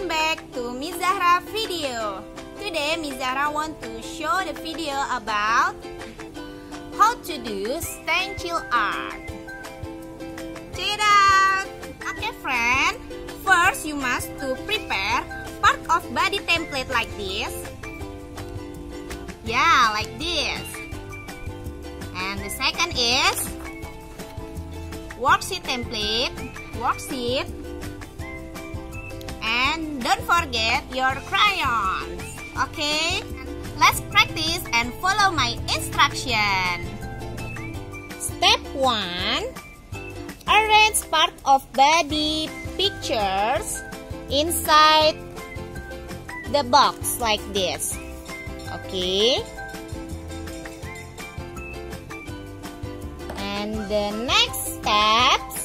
Miss Zahra video. Today Miss Zahra want to show the video about how to do stencil art. Check it out. Okay friend, first you must to prepare part of body template like this. Yeah, like this. And the second is worksheet template, worksheet, and don't forget your crayons. Okay? Let's practice and follow my instruction. Step 1 Arrange part of body pictures inside the box like this. Okay? And the next steps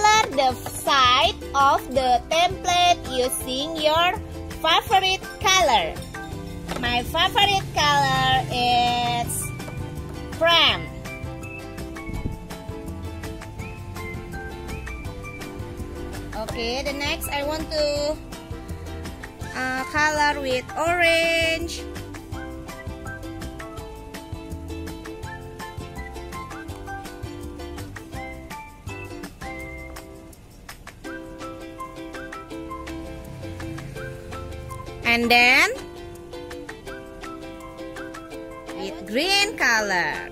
color the side of the template using your favorite color. My favorite color is cream. Okay, the next I want to uh, color with orange. And then with green color.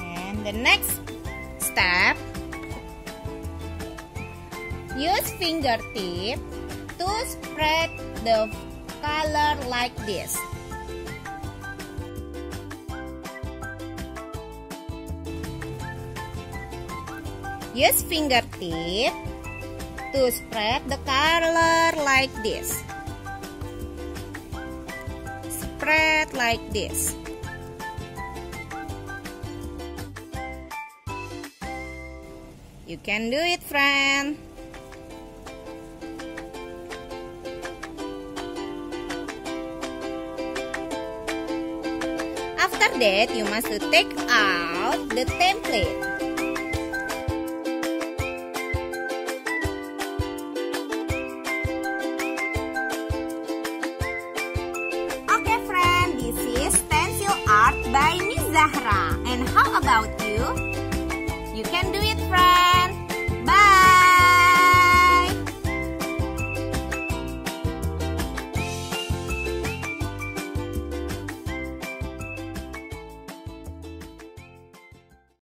And the next step, use fingertip to spread the color like this. Use fingertip to spread the color like this. Spread like this. You can do it, friend. After that, you must take out the template.